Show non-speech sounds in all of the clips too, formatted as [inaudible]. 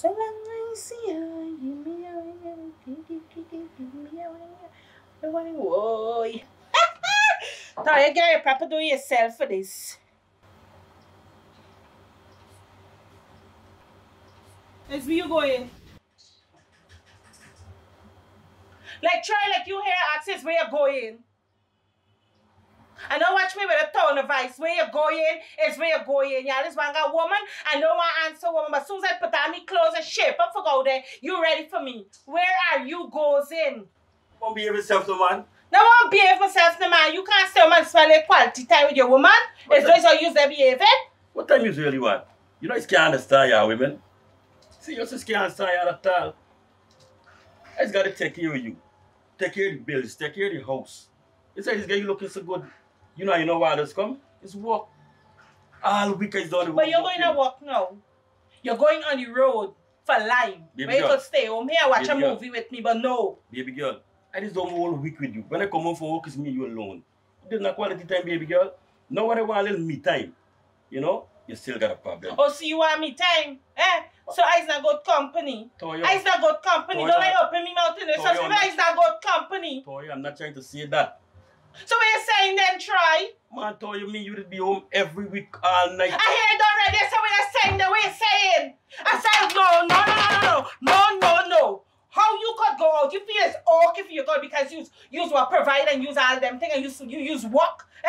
So I see you, give me. Whoa. Now you get your proper do yourself for this. Is where you going? Like try like you hear access where you're going. And don't watch me with a tone of voice. Where you going is where you're going. Yeah, this one got woman. I don't want to answer woman. But as soon as I put on me clothes and shape up for go there, you ready for me. Where are you goes in? Won't behave yourself, no man. No one behave myself no man. You can't say man spend like quality time with your woman. What It's just how you their behaving. What time you really want? You know, you can't understand y'all women. See, you just can't understand y'all at all. I just gotta take care of you. Take care of the bills, take care of the house. You say this guy you looking so good. You know, you know why this come? It's work. All week is done. But you're going to work now. You're going on the road for life. Baby Where you could stay home here watch a Baby girl. movie with me, but no. Baby girl, I just don't whole week with you. When I come home from work, it's me, you alone. There's not quality time, baby girl. Now when I want a little me time, you know, you still got a problem. Oh, so you want me time? Eh? So I's not good company. Toya, I's not good company. Toya. Don't like open me mouth in the Toya, social I'm media. not- I's not good company. Toya, I'm not trying to say that. So we're saying then try? Man, told you me you'd be home every week all night. I hear it already, so we're saying that we're saying. I said no, no, no, no, no, no, no, no. How you could go out? You feel it's okay for you go because you use what provide and use all them thing and you you use work, eh?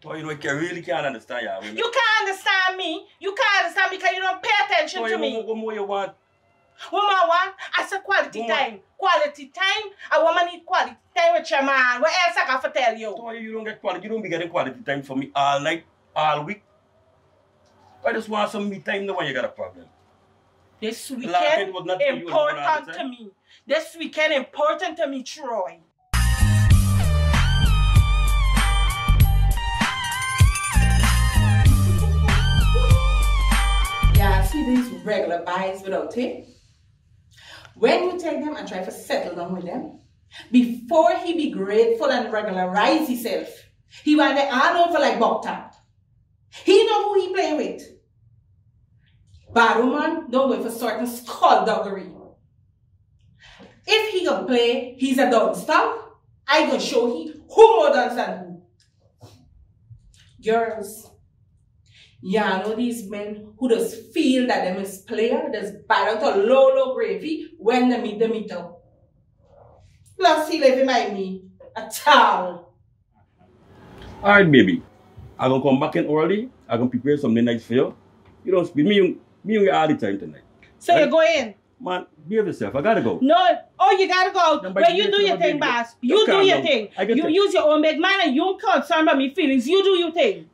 Toy, you know, you really can't understand ya. You can't understand me. You can't understand me because you don't pay attention Toy, to me. What more you want? What I want, I said quality Woman. time. Quality time. A woman need quality time with your man. What else I got to tell you? Toya, you don't get quality. You don't be getting quality time for me all night, all week. I just want some me time now one you got a problem. This Last weekend night was not you alone all important to me. This weekend important to me, Troy. Yeah, see these regular buys without it. When you take them and try to settle down with them, before he be grateful and regularize himself, he want to hand over like Bokta. He know who he play with. Bad woman don't wait for certain skullduggery. If he can play, he's a stop. I gonna show he who more dance than who. Girls, yeah, I know these men who just feel that them is player, just bite out a low, low gravy when they meet the meter. Plus, he live in my me a all. Alright, baby. I'm gonna come back in early. I'm gonna prepare something nice for you. You don't speak. Me, you, me, you all the time tonight. So Right. you go in. Man, behave yourself. I gotta go. No, oh, you gotta go out. No, Well, but you you do your thing, baby. boss. You do your down. thing. You use your own big man and you don't concern about me feelings. You do your thing.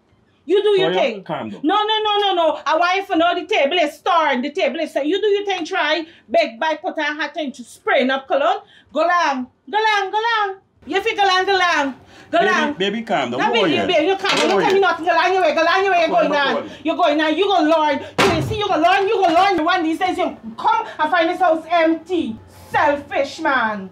You do your thing. calm down. No, no, no, no, no. You to know the table is starring. The table is set. You do your thing, Troy. Beg by put on hat to spraying up cologne. Go long. Go long, go long. You feel go long, go long. Go long. Baby, baby, calm down. That means baby, you can't. Go You ahead. can't nothing. Go on your way. Go on your way. You're going on. You're going on. You gonna learn. You see, you gonna learn. You gonna learn. One of these days, you come and find this house empty. Selfish man.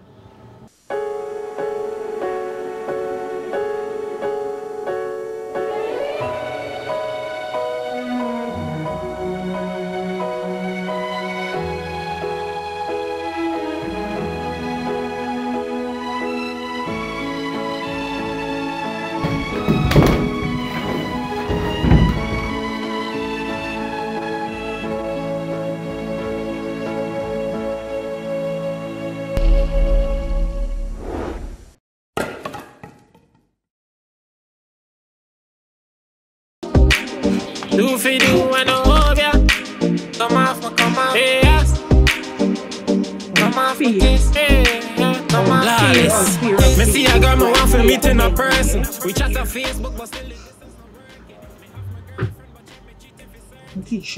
Lawless. Me see a girl, me want a person. We chat on Facebook, but still.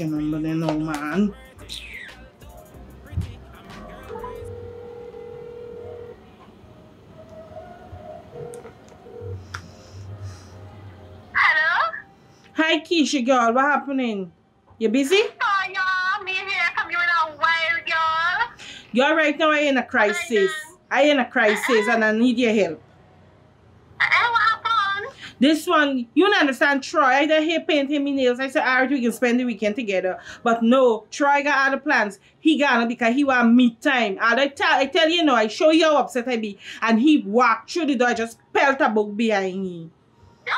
Number then, no man. Hello? Hi, Keisha girl. What happening? You busy? You're right now. I in a crisis. I in a crisis and I need your help. This one, you don't understand Troy. I did here painting me nails. I said, alright, we can spend the weekend together. But no, Troy got other plans. He gonna because he want me time. And I tell I tell you now, I show you how upset I be. And he walked through the door, I just pelt a book behind me. Yeah.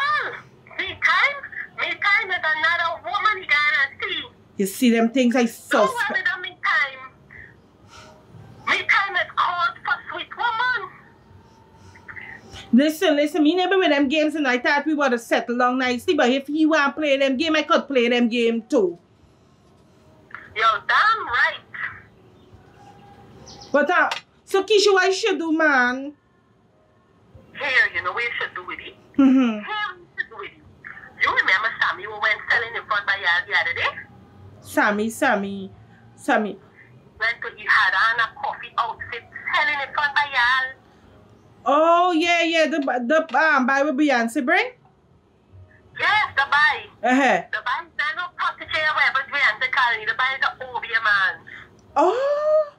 Me time? Me time is another woman you gotta see. You see them things I Don't suspect. worry about me time. Me time is called for sweet woman. Listen, listen, me never with them games and I thought we would have settled along nicely, but if he want to play them game, I could play them game too. You're damn right. But uh, so Keisha, what I should do, man? Here, you know what you should do with it? Mm-hmm. Here, you should do with it. You remember Sammy who went selling in front by yard the other day? Sammy, Sammy, Sammy. To, he had on a coffee outfit selling by yard. Oh yeah, yeah, the the um by with Beyonce bring. Yes, the buy. Uh-huh. The buy not no whatever Brianna calling it. The buy is the Obeah man. Oh,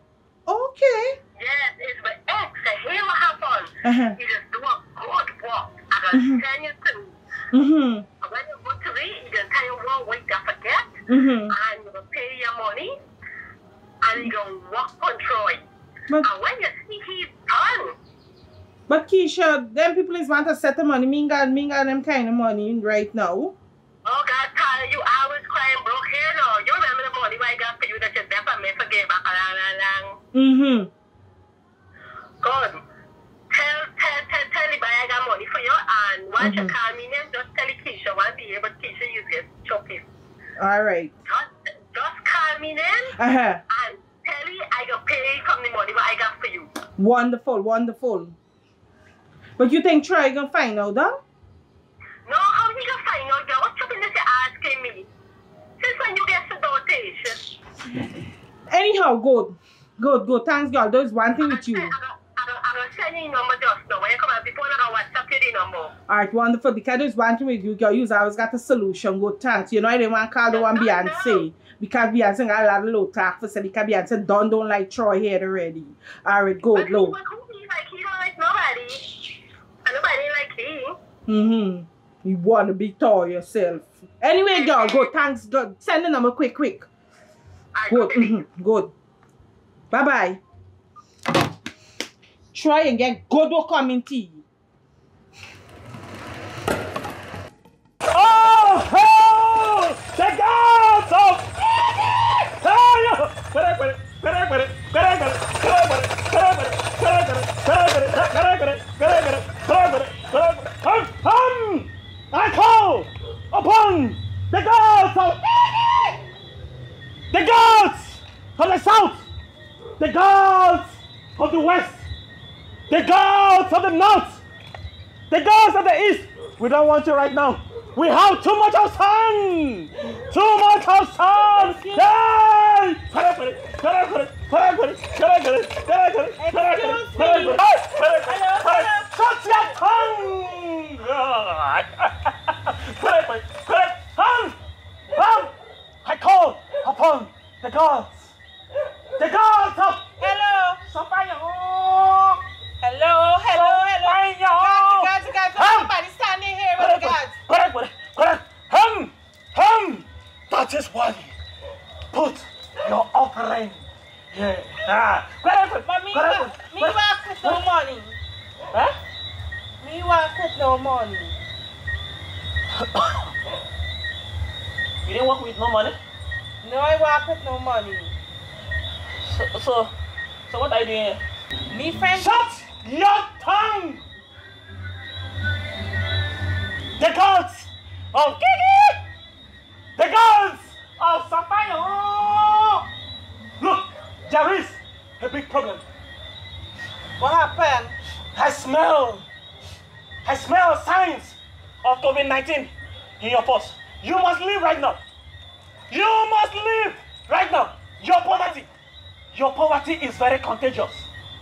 okay. Yes, it's the ex. So here what happened. Uh-huh. He just do a good work. I got Mhm. send you to. Mm-hmm. When you go to read, he gonna tell you one week to forget. Mm-hmm. And you gonna pay your money. And you walk control. But And when you see he's done, but Keisha, them people is want to set the money. Me got me got them kind of money right now. Oh God, Tyler, you always crying broke here now. You remember the money I got for you that you never me forget back lang lang lang. Mm-hmm. Good. Tell tell tell tell the I got money for you and once you Mhm. call me then just tell Keisha one day but Keisha you get choking. All right. Just just call me then Uh-huh. and tell you I got pay from the money what I got for you. Wonderful, wonderful. But you think Troy gonna find out though? No, how you gonna find out girl? What chopping this you asking me? Since when you get seduction? Anyhow, good. Good, good. Thanks God. There's one thing with you. I'm gonna send you number just now. When you come out before I go WhatsApp you the number. Alright, wonderful. Because there's one thing with you, girl. You always got a solution. Good thanks. You know, I didn't want to call the one Beyonce. Because Beyonce got a lot of low talk for say because Beyonce done don't like Troy here already. Alright, good, But low. But who he like? He don't like nobody. And nobody like he. Mm-hmm. You want to be tall yourself. Anyway, girl, good. Thanks. Good. Send the number quick, quick. Good. go, mhm, Good. Bye bye try and get Godo you. Oh! The gods of Come! I call upon the gods of The gods of the south! The gods of the west! The gods of the north, the gods of the east. We don't want you right now. We have too much of sun. Too much of sun. Yay! It. It. It. It. It. It. It. It. Shut your tongue. Correct with it. Correct. Hum. Hum. I call upon the gods. The gods of Hello. Sapphire. Is very contagious.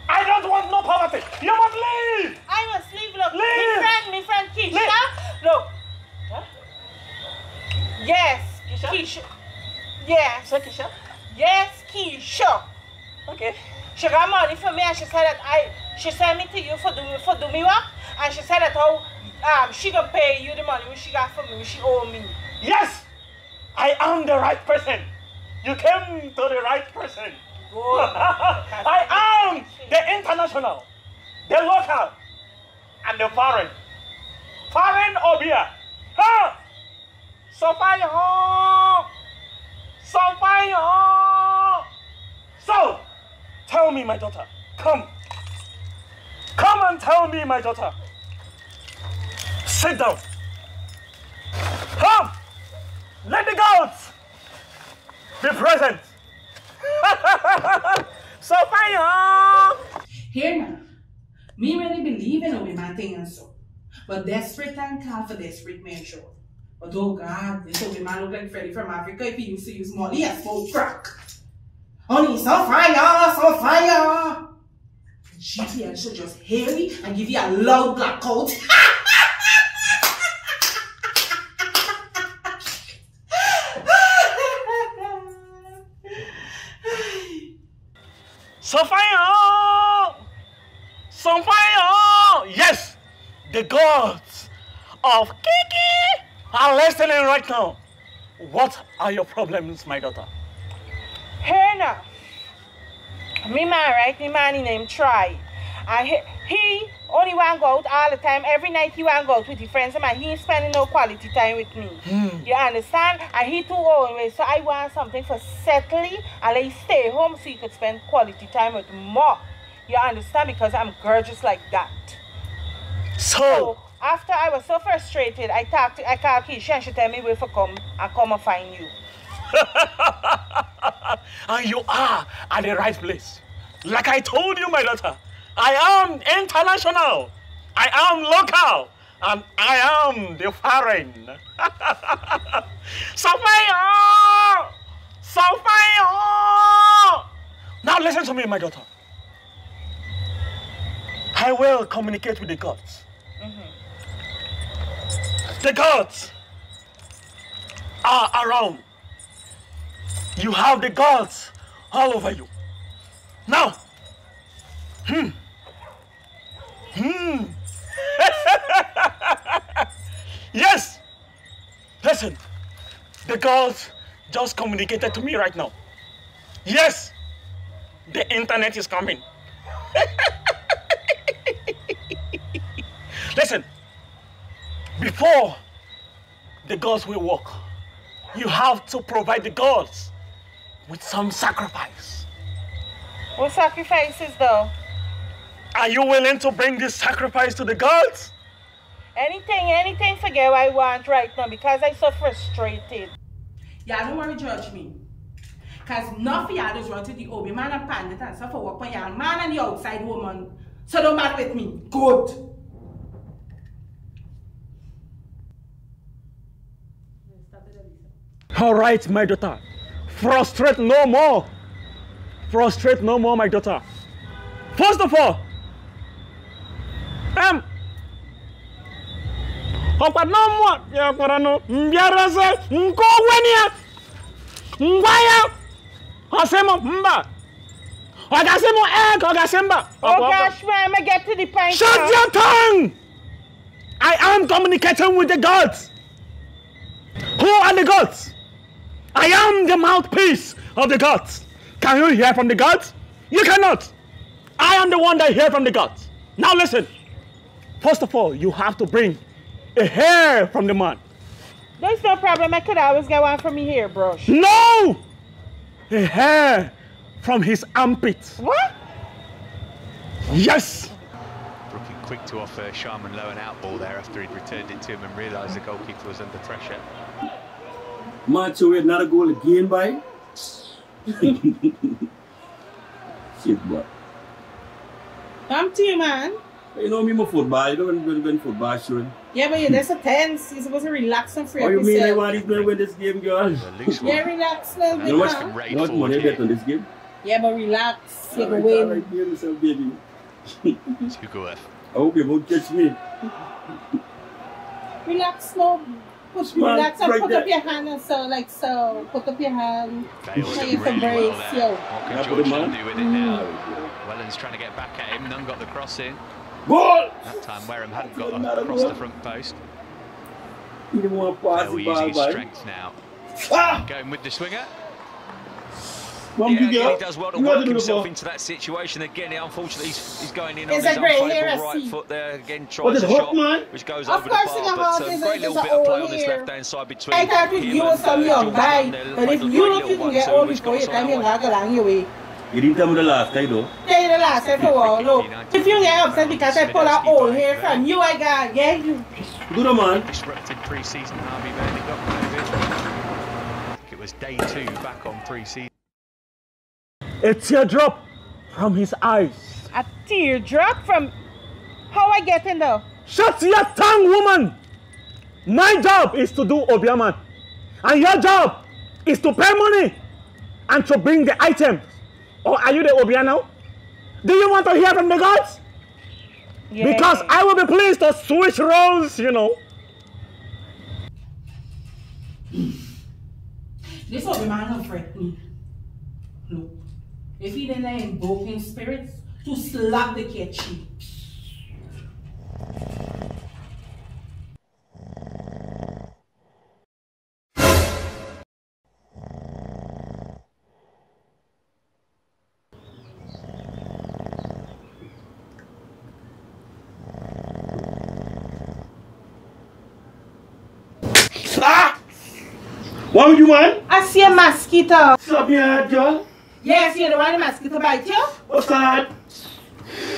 I don't want no poverty. You must leave. I must leave. Look, Leave. friend, me friend Keisha. Leave. Look. Huh? Yes. Keisha? Keisha. Yes. Say Keisha. Yes, Keisha. Okay. She got money for me and she said that I she sent me to you for do for do me work and she said that how um, she gonna pay you the money which she got from me, which she owe me. Yes, I am the right person. You came to the right person. I am the international, the local, and the foreign. Foreign obeah. Ha! Sophia! Sophia! So, tell me, my daughter. Come. Come and tell me, my daughter. Sit down. Come. Let the gods be present. [laughs] Sophia! Oh. Here now, me really believe in a woman thing and so. But desperate time call for desperate show. But oh God, this old man look like Freddy from Africa if he used to use money and smoke crack. Honey, so fire, so fire. GTN should just hear me and give you a loud black coat. [laughs] Sophia! Sophia! Yes, the gods of Kiki are listening right now. What are your problems, my daughter? Now. Me man, right? Me man, he named Try. He, he only want go out all the time. Every night he want go out with his friends. And man, he ain't spending no quality time with me. Hmm. You understand? And he too old. So I want something for settling and let he stay home so he could spend quality time with more. You understand? Because I'm gorgeous like that. So So, after I was so frustrated, I talked to I called Keisha and she tell me where to come and come and find you. [laughs] and you are at the right place. Like I told you, my daughter, I am international, I am local, and I am the foreign. [laughs] Sophia! Sophia! Now listen to me, my daughter. I will communicate with the gods. The gods are around. You have the gods all over you. Now, hmm, hmm. [laughs] yes, listen, the gods just communicated to me right now. Yes, the internet is coming. [laughs] listen, before the gods will work, you have to provide the gods with some sacrifice. What sacrifices though? Are you willing to bring this sacrifice to the gods? Anything, anything forget what I want right now because I'm so frustrated. Y'all don't worry judge me. Cause enough of y'all just run to the Obeah man and pandit and stuff for work on y'all man and the outside woman. So don't matter with me. Good. All right, my daughter. Frustrate no more. Frustrate no more, my daughter. First of all, ọkwa no more ya kwara mbiara sị nke onwe ya ngwa ya ọ m mba ọ ga-asị m ee ka ọ ga-asị mba Ọkwa- ọkwa- gosh, man, I get to the point. Shut your tongue! I am communicating with the gods. Who are the gods? I am the mouthpiece of the gods. Can you hear from the gods? You cannot. I am the one that hear from the gods. Now listen. First of all, you have to bring a hair from the man. There's no problem. I could always get one from me hair brush. No! A hair from his armpit. What? Yes! Brooking quick to offer Sharman low and out ball there after he'd returned it to him and realised the goalkeeper was under pressure. Man, so we're not a goal again, by. [laughs] Shit, boy. Come to you, man. You know me, my football. You know when, when, when football showing. Yeah, but you're that's a tense. You're supposed to relax and free Oh, up you mean I yourself. want these men win this game, girl? A loose one. Yeah, relax a little bit know what- now. Raid You know what forward money bet on this game? Yeah, but relax. You go Alright, win. alright, behave yourself, baby. Tugoev. I hope you won't catch me. Relax, no. Put, Smart, relax and right put there. up your hand and so, like so. Put up your hand. Bale's Now you can really well brace, there. yo. What can George do with it now? Mm. Welland's trying to get back at him. None got the cross in. Goal! That time Wareham hadn't got Another across the front post. He didn't want to pass They'll the be ball using his strength now. Ah! Going with the swinger. Mom, Yeah, you again, he does well to You work himself into that situation. Again, unfortunately, he's, he's going in It's on his a unfavourable right foot there. Again, What tries is a shot, man? which goes Of over the bar. But um, a- great little bit of play old on this left-hand side between I thought him you and, some uh, young Jordan guy, Allen. but They if played a you great look, little you can one, get all which before got you us time on you our way. Not your way. You didn't tell me the last time though. Tell you the last time for all, look. If you get upset because I pull out old hair from you, I got, yeah, you. Do the man. Disrupted pre-season Harvey Bailey got COVID. It was day two back on pre-season. A teardrop from his eyes. A teardrop from. How I get in though? Shut your tongue, woman! My job is to do Obeahman. And your job is to pay money and to bring the items. Or are you the Obeah now? Do you want to hear from the gods? Because I will be pleased to switch roles, you know. This what the man don't fret me. Look, if he didn't invoke in spirits to slap the kid cheek. What would you want? I see a mosquito. Stop your head, girl. Yes, you're the one the mosquito bite you. What's that?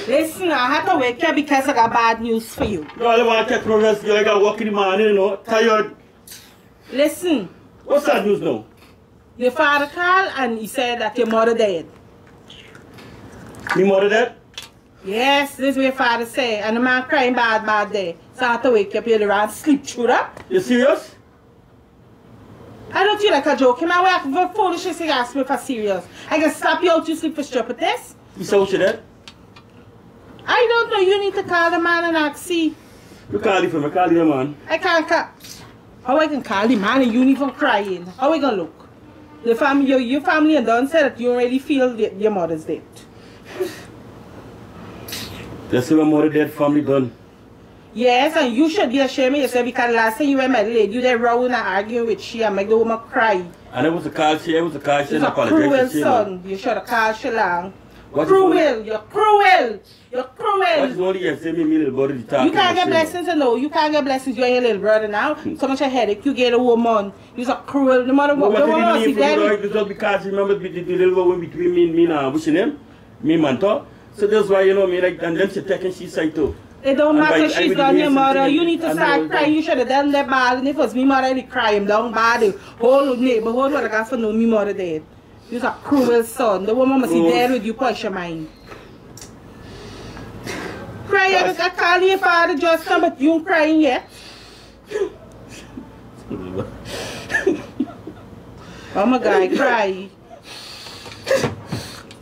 Listen, I had to wake you because I got bad news for you. Girl, I want to take my rest, girl. I got work in the morning, you know. Tired. Listen, What's that news now? your father called and he said that your mother dead. Me mother dead? Yes, this is what your father said. And the man crying bad, bad day. So I had to wake you up, you're around, sleep through that. You serious? I don't feel like a joke. Him, I work for foolishness, he asked me for serious. I can slap you out, you sleep for stupidness. You say what you dead? I don't know, you need to call the man and ask, see. You call it for me, call it, man. I can't call. How I can call the man and you ain't even crying? How I gonna look? The family, your, your family and done said that you already feel your mother's dead. That's my mother dead, family done. Yes, and you should be ashamed of yourself because last time you were my married, you there rowing and arguing with she and make the woman cry. And it was a call, she, it was a call, she You're a cruel she, son. You should have called Shalang. What Cruel. You're cruel. You're cruel. What is only you say me, me little talk You can't get she, blessings no, you can't get blessings. you're your little brother now. Hmm. So much a headache. You get a woman. You're a cruel. No matter what. what No did else leave is dead. right? It's just because remember the, the, little one between me and me now, what's your name? Me and Manto. So that's why, you know, me like, and then she taking she side too. It don't matter if she's done your mother. You need to start crying. You should have done that bad. And if it was me mother, they cry him down bad. The whole neighborhood would have got to know me mother dead. You're a cruel son. The woman must be there with you, push your mind. Cry, I call your father just now, but you crying yet. [laughs] Oh my God, cry.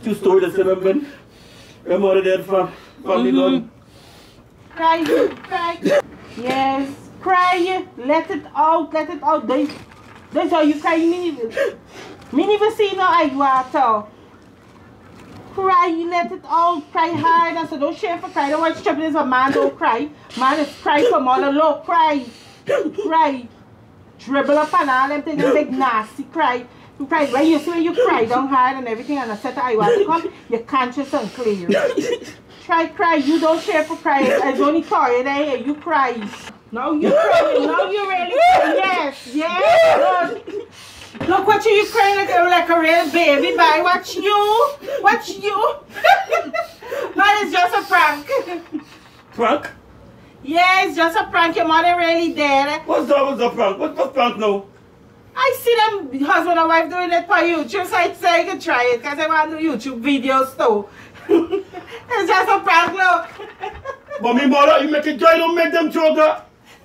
Two stories that's remember. My mother dead, fam. Family Mhm. done. Cry, cry. Yes, cry. Let it out, let it out. They, that's how you cry. Me never, see no eye water. Cry, let it out. Cry hard. And so don't share for cry. Don't watch stripping this, but man don't cry. Man is cry for mother. Look, cry, cry. Dribble up and all them things, big nasty cry. You cry when you see when you cry down hard and everything, and I said to eye water come, you're conscious and clear. Try cry. You don't share for cry. [laughs] It's only toy there. You cry. No, you cry. No, you really cry. Yes, yes. Good. Look what you, you crying like a, like a real baby. Bye. Watch you. Watch you. [laughs] Man, it's just a prank. Prank? Yeah, it's just a prank. Your mother really dead. What's that? What's the prank? What's the prank now? I see them husband and wife doing it for YouTube, so I say I can try it because I want to do YouTube videos too. It's just a prank, look. Me mother, you make it joy, don't make them children.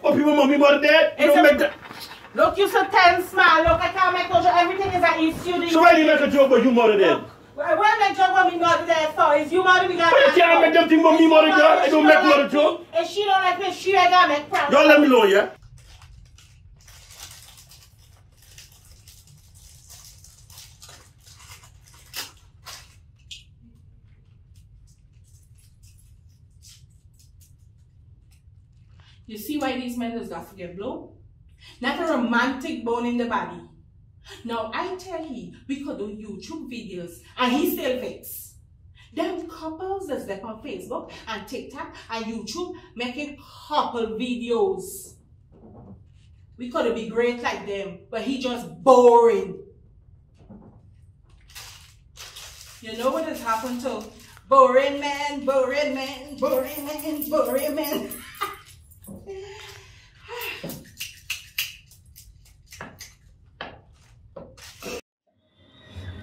But people, mommy mother dead, you It's don't a- make them. Look, you so tense, man. Look, I can't make no joke. Everything is an issue. So why do you make a joke about you mother dead? Well, make joke when me mother there for is you mother we got. But you can't make them think about me mother girl. I don't make mother joke. If she don't like me, she I gotta make prank. Y'all let me know, yeah? You see why these men just got to get blow? Not a romantic bone in the body. Now I tell you, we could do YouTube videos and he still fix. Them couples that's there on Facebook and TikTok and YouTube making couple videos. We could be great like them, but he just boring. You know what has happened to boring man, boring man, boring man, boring man. [laughs]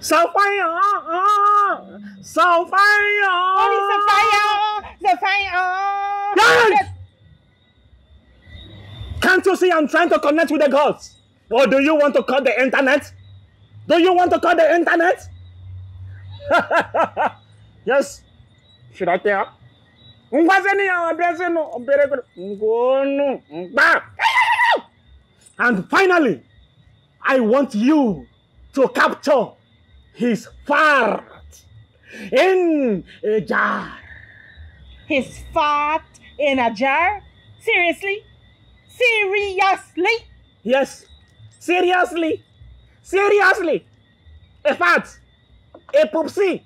Sophia! Sophia! Yes! Can't you see I'm trying to connect with the gods? Or do you want to cut the internet? Do you want to cut the internet? [laughs] yes. Should I tell? Ngwazeni ya addressing no obere ko ngono ngba. And finally, I want you to capture his fart in a jar. His fart in a jar? Seriously? Seriously? Yes, seriously, seriously. A fart, a poopsie,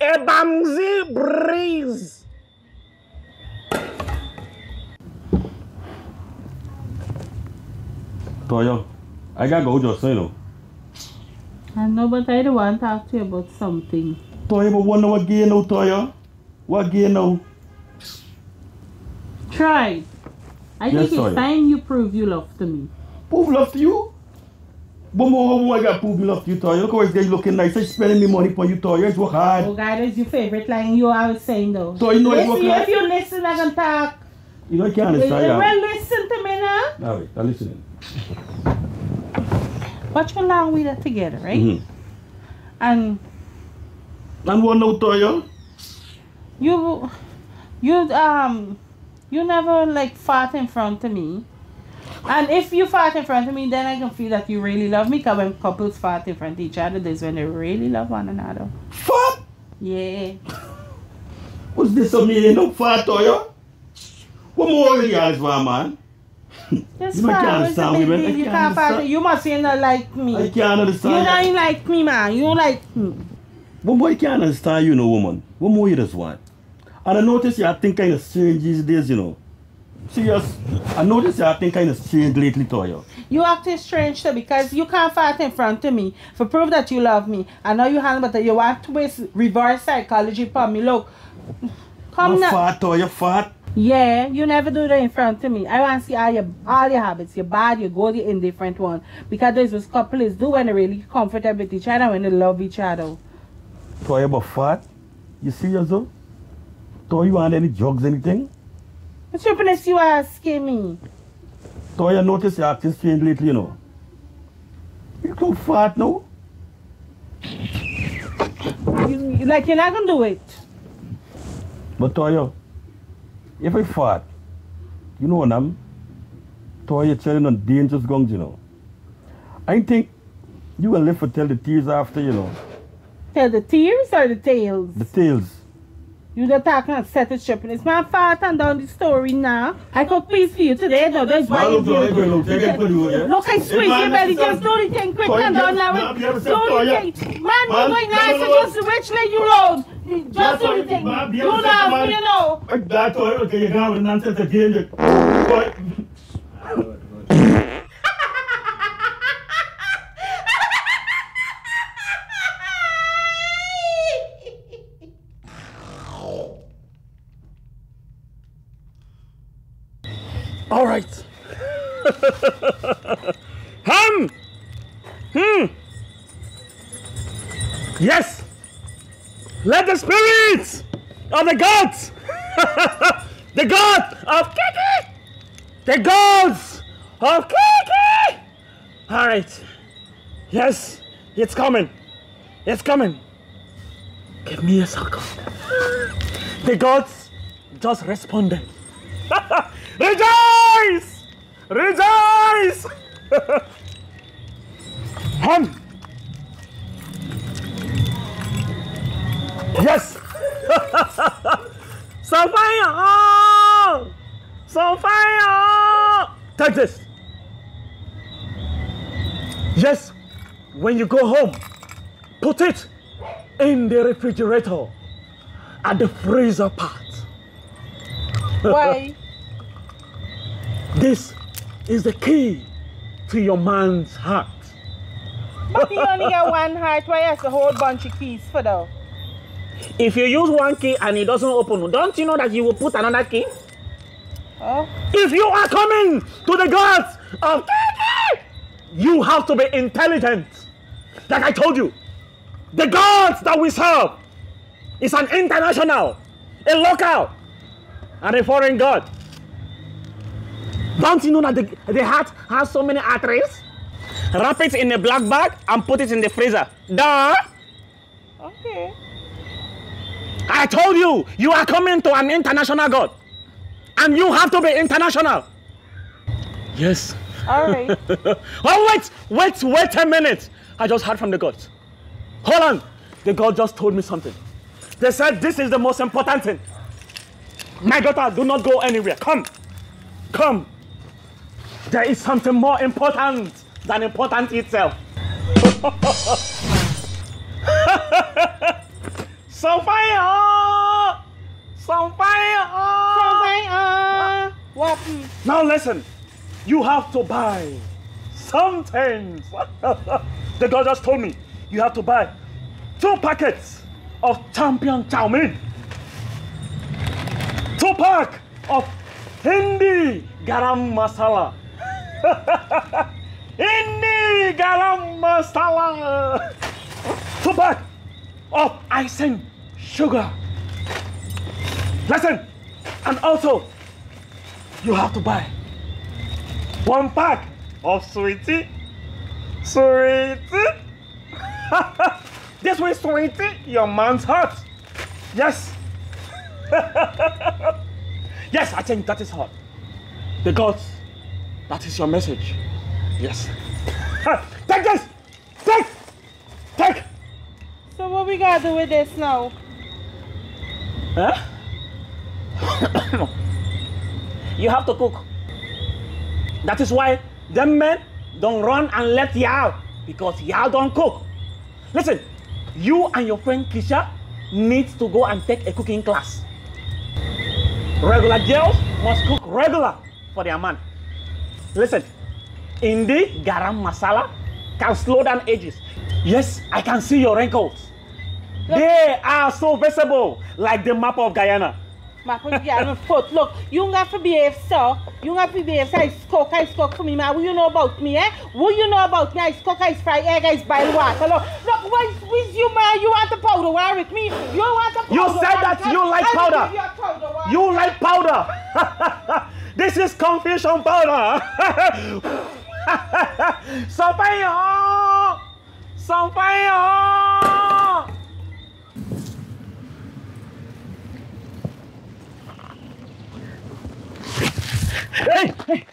a bamsy breeze. Toya, I gotta go just so you know. I know, but I don't want to talk to you about something. Toya, but wonder what gear now, Toya? What gear now? Try. I Yes, think it's sorry. time you prove you love to me. Prove love to you? But more, more I got prove me love to you, Toya. Look how it's getting looking nice. I'm spending me money for you, Toya. It's work hard. Oh God, that's your favorite line you always saying though. So you know it's work hard. if you listen, I can talk. You know, I can't Well, understand. Yeah. well, listen to me now. All right, I'm listening. Watch how long we are together, right? Mhm. And And what now, Toya? you, you um, you never like fought in front of me. And if you fought in front of me, then I can feel that you really love me. Cause when couples fight in front of each other, that's when they really love one another. Fuck! Yeah. What's this of me? No fat, Toya? What more really is for, man? [laughs] Just You can't understand women. I You can't can't understand. You must say not like me. I can't You don't like me, man. You don't like me. What boy can't understand, you know, woman? What more you just want? And I notice you think kind of strange these days, you know. Serious. I notice you think kind of strange lately, Toya. You acting strange too because you can't fight in front of me for proof that you love me. I know you hand, but that you want to waste reverse psychology upon me. Look, [sighs] come now. fat, oh, Toya, fat. Yeah, you never do that in front of me. I want to see all your all your habits, your bad, your good, your indifferent one. Because what couples do when they really comfortable with each other, when they love each other. Toya, but fat. You serious though? Toya, you want any drugs, anything? What stupidness you asking me? Toya, notice you're acting strange lately, you know. You too fat now. You, you- like you're not gonna do it. But Toya, if I fat, you know what I'm? Toya, children on dangerous guns, you know. I think you will live to tell the tears after, you know. Tell the tears or the tales? The tales. You the talking and set it straight. It's my fault and down the story now. I could please for you today. No, that's why you do it. Look, I squeeze your belly. Just do the thing quick and down now. Do you have to say, Toya. the thing. Man, you're going nice and just rich like you road. Just do the thing. Ma'am, you You to know, ma'am. you know. That Toya, okay, you got with nonsense again. Toya. All right. [laughs] Hum. Hmm. Yes. Let the spirits of the gods, [laughs] the god of Kiki, the gods of Kiki. All right. Yes, it's coming. It's coming. Give me a second. [gasps] The gods just responded. [laughs] Rejoice! Rejoice! [laughs] Hum! Yes! [laughs] Sophia! Fire! Take this. Yes, when you go home, put it in the refrigerator at the freezer part. Why? [laughs] This is the key to your man's heart. But he only got one heart. Why has a whole bunch of keys for though? If you use one key and it doesn't open, don't you know that you will put another key? Oh, If you are coming to the gods of Kiki, you have to be intelligent. Like I told you, the gods that we serve is an international, a local, and a foreign god. Don't you know that the, the heart has so many arteries? Wrap it in a black bag and put it in the freezer. Duh! okay. I told you, you are coming to an international god. And you have to be international. Yes. All right. [laughs] oh, wait, wait, wait a minute. I just heard from the gods. Hold on. The god just told me something. They said this is the most important thing. My daughter, do not go anywhere. Come. Come. There is something more important than important itself. Sophia! Sophia! uh, what? Now listen, you have to buy some things. [laughs] the girl just told me you have to buy two packets of champion chow mein, two pack of Hindi garam masala, [laughs] Hindi garam masala, two pack of icing sugar. Listen, and also you have to buy one pack of sweetie. Sweetie. [laughs] this way, sweetie, your man's heart. Yes. [laughs] yes, I think that is hot. The gods, that is your message. Yes. Take this! Take! Take! So what we gotta do with this now? Huh? [coughs] you have to cook. That is why them men don't run and let y'all because y'all don't cook. Listen, you and your friend Keisha needs to go and take a cooking class. Regular girls must cook regular for their man. Listen, Indi garam masala can slow down ages. Yes, I can see your wrinkles. They are so visible, like the map of Guyana. Ma put you on foot. Look, you don't have to behave, sir. You don't have to behave, sir. I cook, I cook for me, man. What you know about me, eh? What you know about me? I cook, I fry egg, I boil water. Look, look, what is with you, man? You want the powder, war with me? You want the powder? You said that you like powder. powder. You like powder. This is confusion powder. Sophia! Sophia! Hey, hey,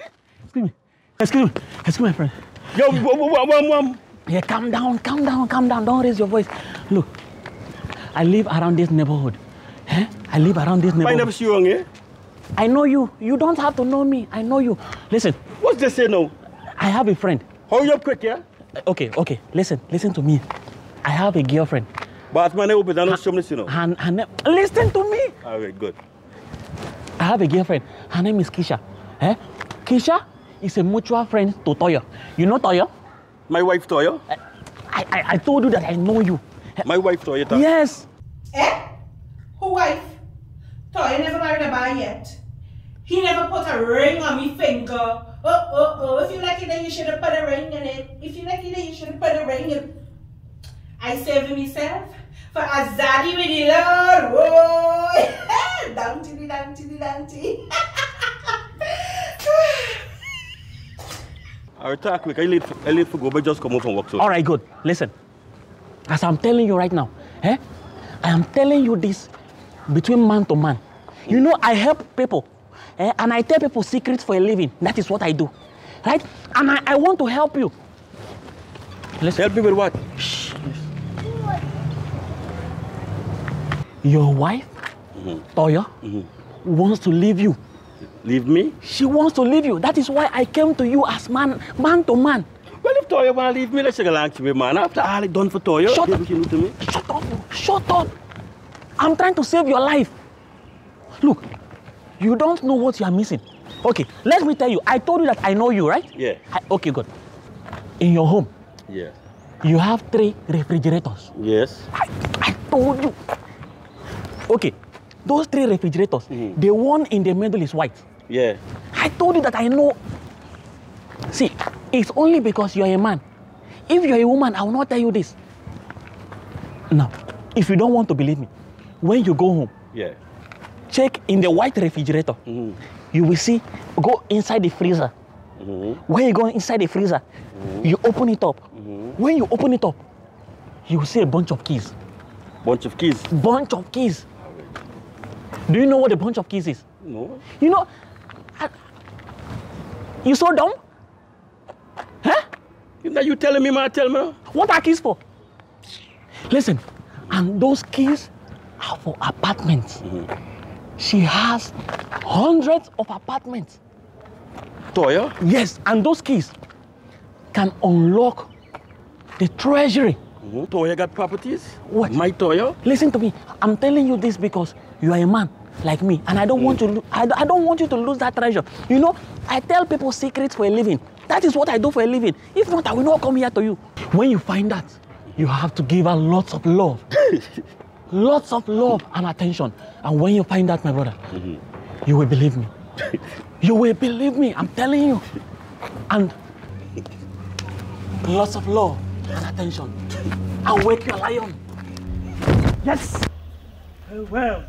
excuse me, excuse me, excuse me, my friend. Yo, one, one, one. Yeah, calm down, calm down, calm down. Don't raise your voice. Look, I live around this neighborhood. Eh? I live around this I neighborhood. never see you on here. I know you. You don't have to know me. I know you. Listen, What's this say now? I have a friend. Hurry up quick, yeah? Okay, okay. Listen, listen to me. I have a girlfriend. But my name hope it don't show me, you know. Her, her name, listen to me. All right, good. I have a girlfriend. Her name is Keisha. Eh? Keisha is a mutual friend to Toya. You know Toya? My wife Toya. I, I, I told you that I know you. My wife Toya. Yes. Eh? Who wife? Toy never married a boy yet. He never put a ring on me finger. Oh, oh, oh. If you like it, then you should have put a ring in it. If you like it, then you should have put a ring in it. I saved myself for a zaddy with the Lord. Whoa. [laughs] Dante, dante, dante. All right, [laughs] talk quick. I late, for, I late for go, but just come home from work. So. All right, good. Listen. As I'm telling you right now, eh? I am telling you this between man to man. You hmm. know, I help people. Eh? And I tell people secrets for a living. That is what I do. Right? And I, I want to help you. Listen. Help me with what? Your wife, mm-hmm. Toya, mm-hmm. wants to leave you. Leave me? She wants to leave you. That is why I came to you as man, man to man. Well, if Toya wanna leave me, let's go along to me, man. After all it done for Toya, Shut baby, can you do to me? Shut up. Shut up. I'm trying to save your life. Look, you don't know what you are missing. Okay, let me tell you. I told you that I know you, right? Yeah. I, okay, good. In your home, Yeah. you have three refrigerators. Yes. I, I told you. Okay, those three refrigerators, Mhm. the one in the middle is white. Yeah. I told you that I know. See, it's only because you're a man. If you're a woman, I will not tell you this. Now, if you don't want to believe me, when you go home, Yeah. Check in the white refrigerator. Mhm. You will see, go inside the freezer. Mhm. When you go inside the freezer, you open it up. When you open it up, you will see a bunch of keys. Bunch of keys. Bunch of keys. Do you know what a bunch of keys is? No. You know, I- you so dumb? Huh? Now you telling me, man, tell me. What are keys for? Listen, and those keys are for apartments. She has hundreds of apartments. Toya? Yes, and those keys can unlock the treasury. Mhm. Toya got properties? What? My Toya? Listen to me. I'm telling you this because you are a man like me, and I don't want to. I, I don't want you to lose that treasure. You know, I tell people secrets for a living. That is what I do for a living. If not, I will not come here to you. When you find that, you have to give her lots of love, [laughs] lots of love and attention. And when you find that, my brother, mm-hmm. you will believe me. you will believe me. I'm telling you. And lots of love and attention. And wake your lion. Yes. Well.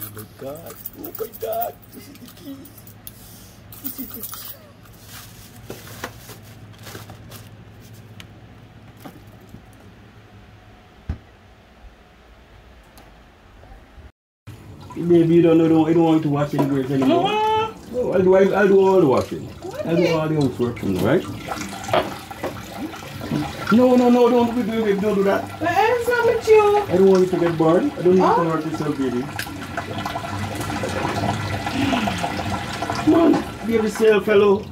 Oh my God. Oh my God. This is the key. This is the key. Maybe you don't know, I don't want to watch any words anymore. Uh-huh. No, I'll do, I'll, I'll do all the washing. I'll do all the housework, you know, right? No, no, no, don't do, do, do, don't do that. What's wrong with you? I don't want you to get burned. I don't need to hurt yourself, baby. Come on, be yourself, fellow.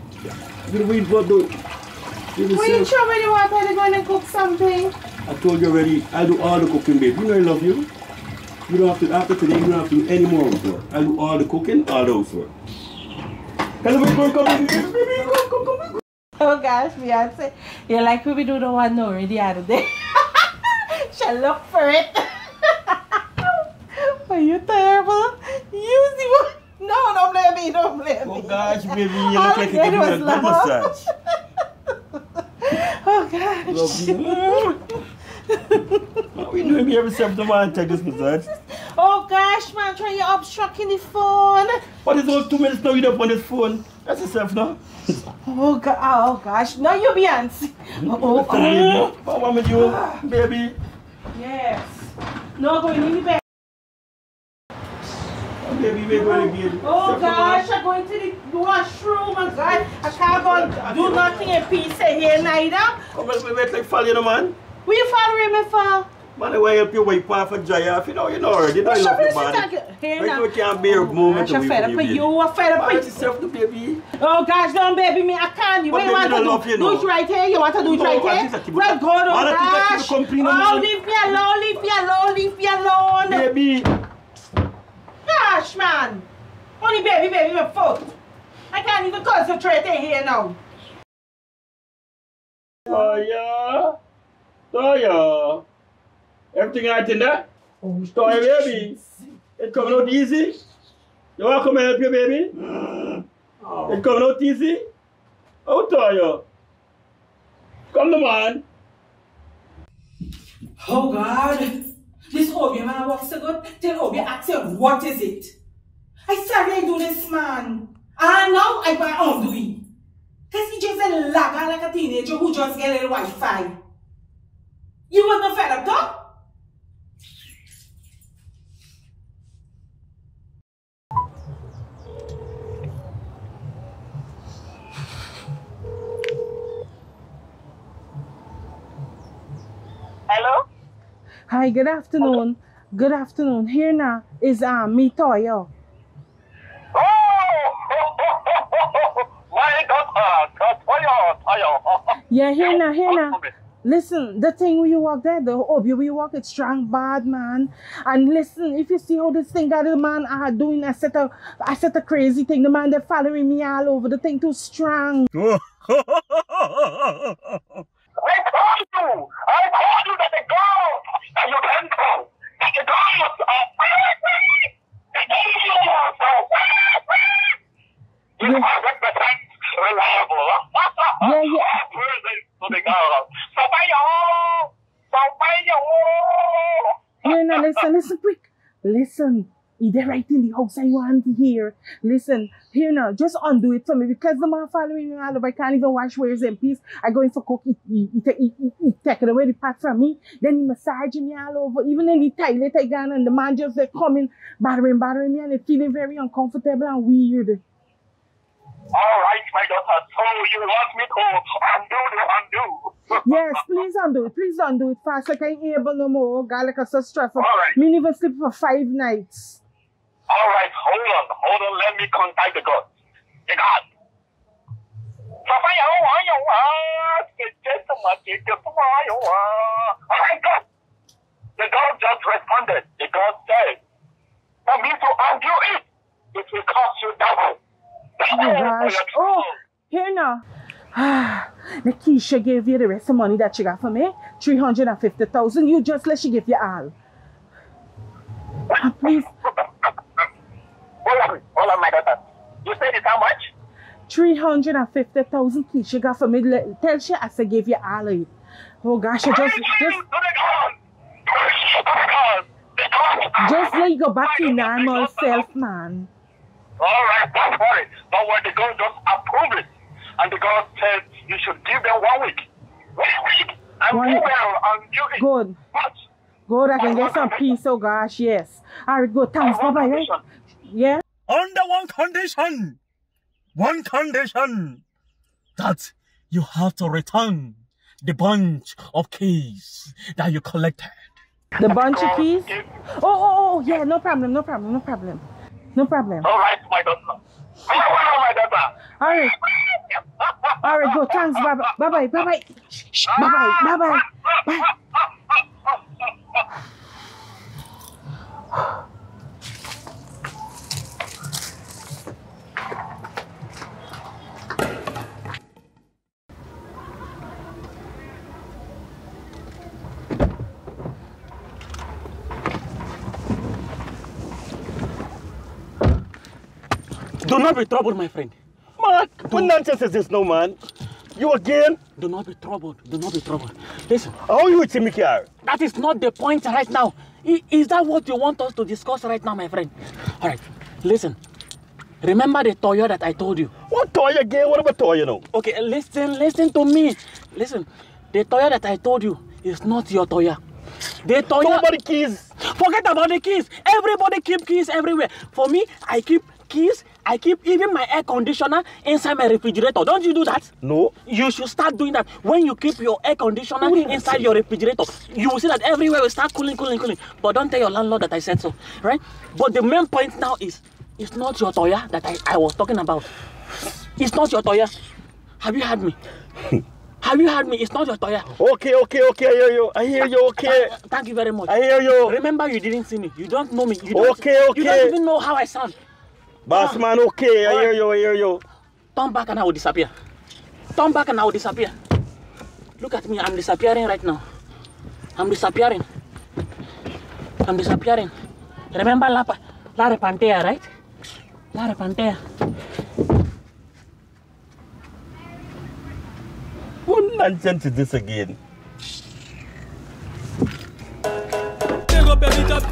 You the weed but do. When you yourself. show me the water, they're going to cook something. I told you already, I'll do all the cooking, babe. You know I love you. You don't have to, after today, you don't have to do any more housework. I'll do all the cooking, all the housework. Oh gosh, Beyonce. You like we do the one already the other day. [laughs] Shall look for it. [laughs] Are you terrible? Use the one. No, don't blame me, don't blame oh, me. Oh gosh, baby, you All look I like you can do a good laugh. massage. [laughs] Oh gosh. Love you. We doing here? Don't want to take this massage. Oh gosh, man, try you obstructing the phone. What is all two minutes now? You up on this phone? That's yourself now. Oh, go- oh gosh, no, you Beyonce. Oh, oh, Baby, what want with you, baby? yes. No, oh, going in the bed. Baby, wait, wait again. Oh gosh, I'm going to the washroom. Oh God, I can't go do nothing in peace here neither. Come on, wait, wait, like follow you, man. Will you following me for? Man, I want to help you wipe off and dry off. You know, you know already. You know What's love oh, your you, man. business? Here now. we can't bear a moment Gosh, away fed from up you. I'm fed up Man, with yourself, the baby. Oh gosh, don't baby me. I can't. You But what you baby, want to love do? you, Do no. it right here. You want to do it No, right here? think I keep it- Well, Man, oh I think gosh. it company, no, Oh, leave me alone. Leave me alone. Leave me alone. Baby. Gosh, man. Only baby, baby, my foot. I can't even concentrate here now. Toya. Toya. Everything right in there? Oh, Toya, baby. It coming out easy? You want to come and help you, baby? Oh. You coming out easy? How tall you? Come the man. Oh God. This Obeah man works so good. Tell Obeah, ask him, what is it? I said I do this man. And now I buy undo it. Cause he just a lagger like a teenager who just get a little Wi-Fi. You was not fed up though? Hello? Hi, good afternoon. Good afternoon. Here now is um me Toya. Oh! [laughs] My daughter, Toya, Toya. Yeah, here now, here now. Listen, the thing where you walk there, the Obi where you walk, it's strong bad man. And listen, if you see how this thing got the man are doing, I set a I set a crazy thing. The man they're following me all over. The thing too strong. [laughs] I told you! I told you that the girl that you can call, that the girls uh, uh, are You are 100% reliable. [laughs] Yeah, yeah. Here now, listen, listen quick. Listen. He there right in the house I want to hear. Listen, here now, just undo it for me because the man following me all over. I can't even wash where's in peace. I go in for cook, he, he, he, he, he, taking away the part from me. Then he massaging me all over. Even in the toilet gone and the man just there coming, battering, battering me and it feeling very uncomfortable and weird. All right, my daughter. So you want me to undo the undo? [laughs] Yes, please undo it. Please undo it fast. I ain't able no more. Oh, god, like I'm so stressful. All right. Me never sleep for five nights. All right, hold on, hold on. Let me contact the god. The god. Papa, you want, you want. The gentleman, the gentleman, you want. All right, God. The god just responded. The god said, for me to undo it, it will cost you double. Oh my gosh. [laughs] Oh, here now. Ah, Nikisha gave you the rest of money that she got for me. 350,000. You just let she give you all. Ah, [laughs] please. Hold on, hold on, my daughter. You said it's how much? 350,000 Keisha got for me. Let- Tell she I said give you all of it. Oh gosh, I just, just, to the god. Praise to the god. The god. just let you go back to your normal self, man. All right, don't worry. But when the God just approved it, and the God said you should give them one week. One week. And One you week. will undo it. Good. But Good, I can get some peace. Oh gosh, yes. All right, good. Thanks. Bye on one bye. Right? Yeah. Under one condition. One condition. That you have to return the bunch of keys that you collected. The bunch of keys. Oh, oh, oh, yeah. No problem. No problem. No problem. No problem. All right, my daughter. My daughter. All right. All right, go. Thanks. Bye bye. Bye bye. Bye bye. Bye bye. Bye bye. Bye. Do not be troubled, my friend. Mark, what nonsense is this no man? You again? Do not be troubled. Do not be troubled. Listen, How you with me car? that is not the point right now. I- Is that what you want us to discuss right now, my friend? All right, listen. Remember the Toya that I told you? What toy again? What about toy, you know? Okay, listen, listen to me. Listen, the Toya that I told you is not your Toya. The Toya. Nobody keys. Forget about the keys. Everybody keep keys everywhere. For me, I keep keys. I keep even my air conditioner inside my refrigerator. Don't you do that? No. You should start doing that. When you keep your air conditioner inside your refrigerator, you will see that everywhere will start cooling, cooling, cooling. But don't tell your landlord that I said so, right? But the main point now is, it's not your Toya that I, I was talking about. It's not your Toya. Have you heard me? Hmm. Have you heard me? It's not your Toya. Okay, okay, okay. I hear you. I hear you. Okay. Thank you very much. I hear you. Remember, you didn't see me. You don't know me. You don't, Okay, okay. You don't even know how I sound. Boss man, okay. Ah. ayo, right. Yo, yo, yo, yo. Turn back and I will disappear. Turn back and disappear. Look at me. I'm disappearing right now. I'm disappearing. I'm disappearing. Remember La, La Repantea, right? La Repantea. What oh, nonsense is this again? Take up every top,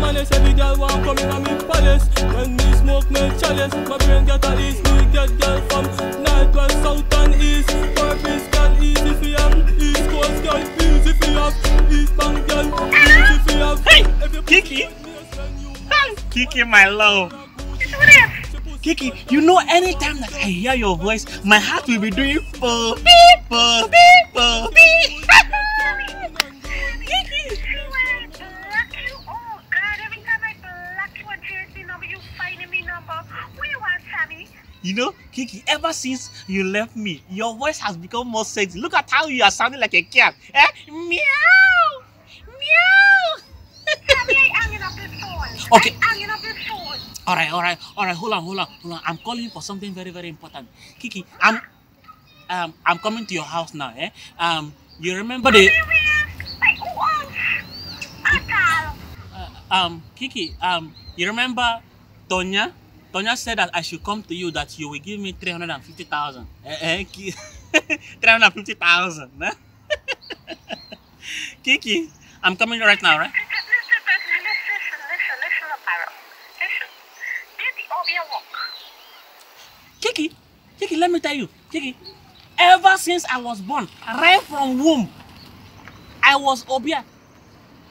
goddess Me never owe Every girl want come in a me palace. When me smoke me chalice. My brain get a ease Me get girl from North, west, south and east. Purpose girl easy fi have East coast girl easy fi have East bank girl easy fi have Hey, Kiki. you Kiki, my love. Kiki, you know anytime that I hear your voice, my heart will be doing for beep, for beep, for. beep. Know, ever since you left me, your voice has become more sexy. Look at how you are sounding like a cat. Eh? Meow! Meow! [laughs] Okay. All right, all right, all right. Hold on, hold on, hold on. I'm calling for something very, very important. Kiki, I'm, um, I'm coming to your house now. Eh? Um, you remember the, um, Kiki, um, you remember Tonya? Tonya said that I should come to you that you will give me three hundred and fifty thousand. Eh, eh, Ki- [laughs] three hundred and fifty thousand. eh? [laughs] Kiki, I'm coming right now, right? Kiki, Kiki, let me tell you, Kiki, ever since I was born, right from womb, I was Obia.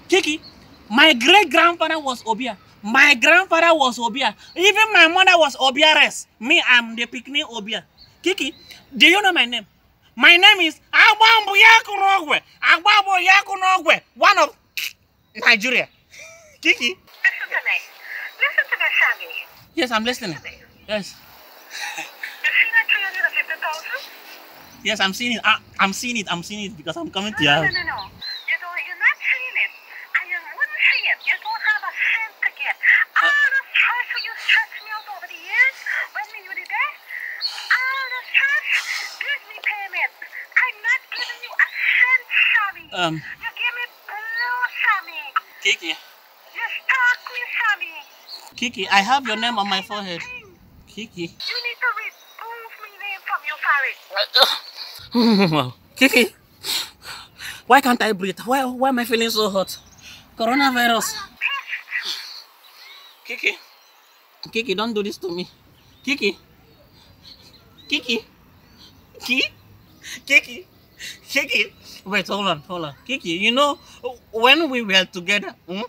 Kiki, my great grandfather was Obia. My grandfather was Obia. Even my mother was Obiares. Me, I'm the picnic Obia. Kiki, do you know my name? My name is Agbambu Yakunogwe. Agbambu Yakunogwe, one of Nigeria. Kiki, Listen to me. Listen to me, Sammy. yes, I'm listening. Yes, You see that 350,000? yes, I'm seeing it. I, I'm seeing it. I'm seeing it because I'm coming to No, your no, house. no, no. All the stress you me out over the years when we were there, all the stress, give me payment. I'm not giving you a cent, Sammy. Um, you give me blue, Sammy. Kiki, You stalk me, Sammy. Kiki, I have your name on my forehead. Kiki. You need to remove my name from your marriage. [laughs] Kiki, why can't I breathe? Why, why am I feeling so hot? Coronavirus. Kiki, Kiki, don't do this to me. Kiki, Kiki, Kiki, Kiki, Kiki. Wait, hold on, hold on. Kiki, you know, when we were together, hmm?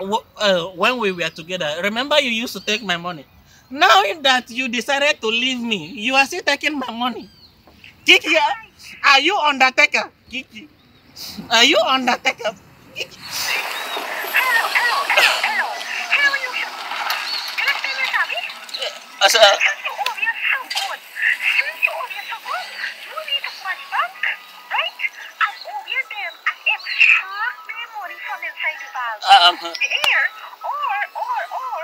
Wh- uh, when we were together, remember you used to take my money. Now that you decided to leave me, you are still taking my money. Kiki, ah, are you Undertaker? Kiki, are you Undertaker? Kiki. Uh, so, Since you owe me so good, since you owe me so good, you need to right? Money from inside the um, Here, or, or, or,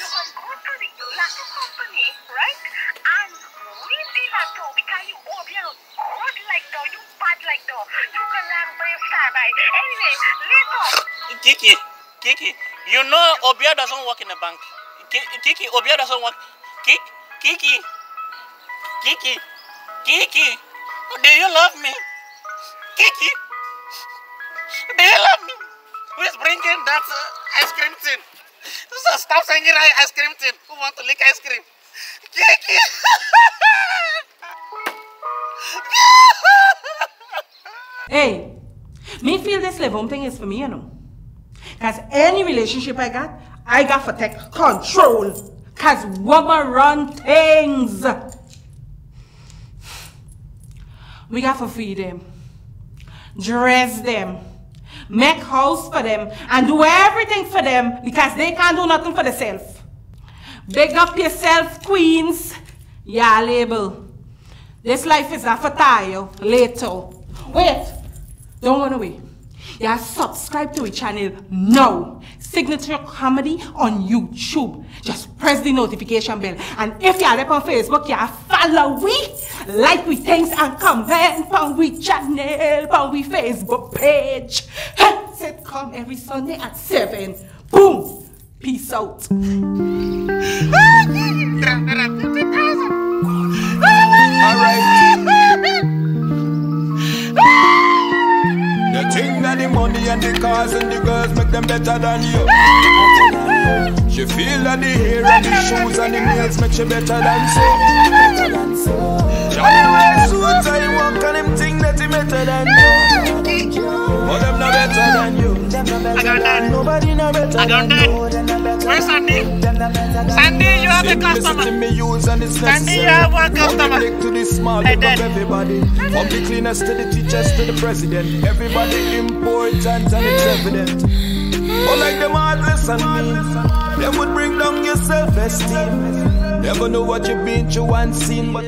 you can go to the company, right? And the lotto because you good like though, you bad like though. You can learn by. Anyway. Kiki, Kiki, you know Obeah doesn't work in a bank. Kiki, Obeah doesn't work. Kiki, Kiki, Kiki, Kiki, do you love me? Kiki, do you love me? Who is bringing that uh, ice cream tin? So stop saying it, ice cream tin. Who want to lick ice cream? Kiki. Hey, me feel this home thing is for me, you know. Cause any relationship I got, I got for take control. Cause woman run things. We got to feed them, dress them, make house for them, and do everything for them because they can't do nothing for themselves. Big up yourself, queens. Yeah, label. This life is not for tire later. Wait, don't run away. Yeah, subscribe to our channel now. Signature Comedy on YouTube. Just press the notification bell. And if you're up on Facebook, yeah, follow we, like we things and comment on we channel, on we Facebook page. Hey, sitcom every Sunday at 7. Boom. Peace out. Alright. money and the cars and the girls make them better than you. She feel that the hair and the shoes and the nails make she better than so. Johnny wear suits and he walk and him think that he better than you. But them no better than you. I got that. Nobody no better I got that. Where's Sandy? Sandy, you have a customer. Sandy, you have one customer. to the small, Dad. up everybody. From the cleaners to the teachers to the president. Everybody important and it's evident. But like them heartless and mean, them would bring down your self-esteem. Never know what you've been through and seen, but